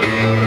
Bye.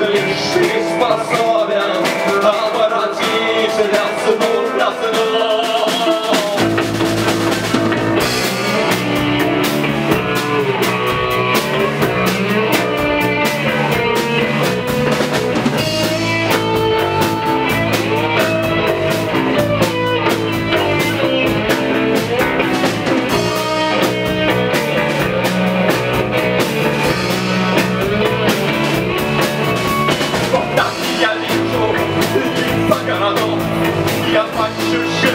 лишь способен обратить ля сну, ля сну. should